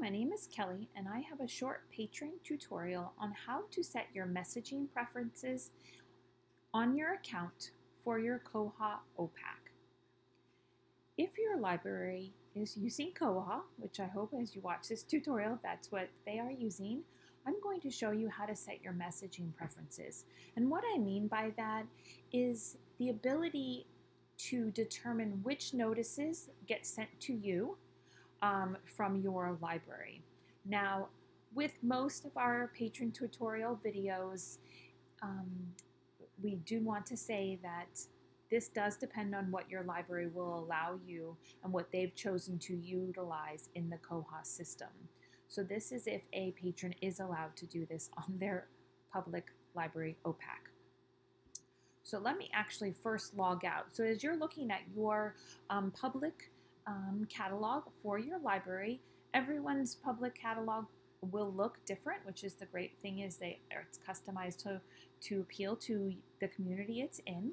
my name is Kelly and I have a short patron tutorial on how to set your messaging preferences on your account for your Koha OPAC. If your library is using Koha, which I hope as you watch this tutorial that's what they are using, I'm going to show you how to set your messaging preferences. And what I mean by that is the ability to determine which notices get sent to you um, from your library. Now, with most of our patron tutorial videos, um, we do want to say that this does depend on what your library will allow you and what they've chosen to utilize in the Koha system. So this is if a patron is allowed to do this on their public library OPAC. So let me actually first log out. So as you're looking at your um, public um, catalog for your library. Everyone's public catalog will look different, which is the great thing is they it's customized to to appeal to the community it's in.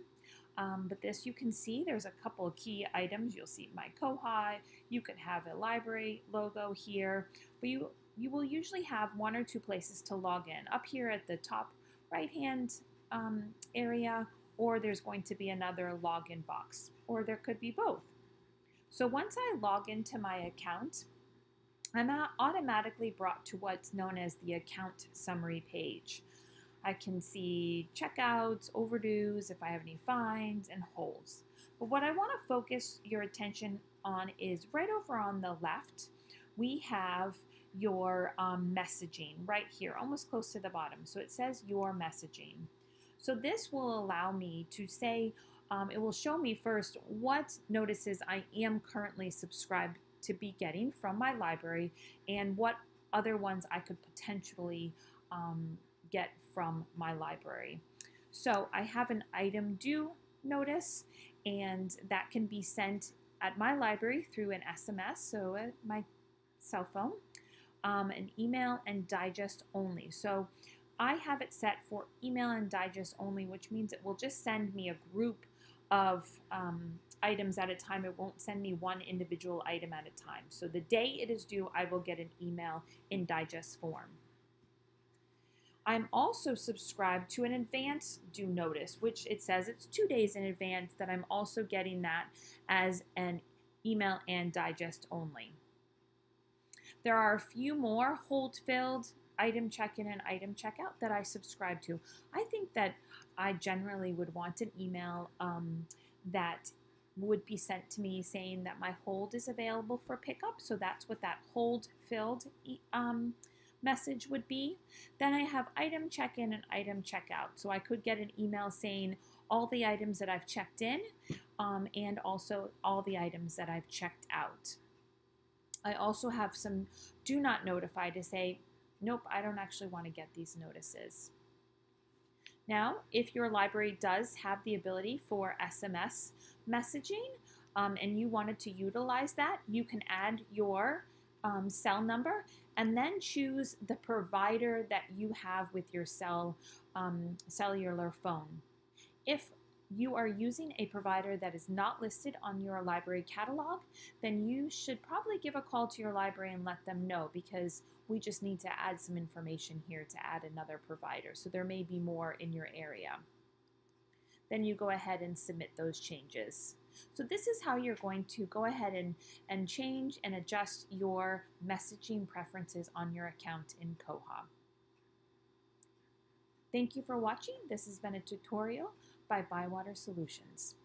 Um, but this you can see there's a couple of key items. You'll see my Koha. You could have a library logo here, but you you will usually have one or two places to log in. Up here at the top right hand um, area, or there's going to be another login box, or there could be both. So once I log into my account, I'm automatically brought to what's known as the account summary page. I can see checkouts, overdues, if I have any fines, and holds. But what I want to focus your attention on is right over on the left, we have your um, messaging right here, almost close to the bottom. So it says your messaging. So this will allow me to say, um, it will show me first what notices I am currently subscribed to be getting from my library and what other ones I could potentially um, get from my library. So I have an item due notice and that can be sent at my library through an SMS, so my cell phone, um, an email, and digest only. So I have it set for email and digest only, which means it will just send me a group of um, items at a time. It won't send me one individual item at a time. So the day it is due, I will get an email in digest form. I'm also subscribed to an advance due notice, which it says it's two days in advance that I'm also getting that as an email and digest only. There are a few more hold filled item check-in and item checkout that I subscribe to. I think that I generally would want an email um, that would be sent to me saying that my hold is available for pickup. So that's what that hold filled um, message would be. Then I have item check in and item checkout. So I could get an email saying all the items that I've checked in um, and also all the items that I've checked out. I also have some do not notify to say, nope, I don't actually want to get these notices. Now, if your library does have the ability for SMS messaging um, and you wanted to utilize that, you can add your um, cell number and then choose the provider that you have with your cell um, cellular phone. If you are using a provider that is not listed on your library catalog, then you should probably give a call to your library and let them know because we just need to add some information here to add another provider. So there may be more in your area. Then you go ahead and submit those changes. So this is how you're going to go ahead and, and change and adjust your messaging preferences on your account in Koha. Thank you for watching. This has been a tutorial by ByWater Solutions.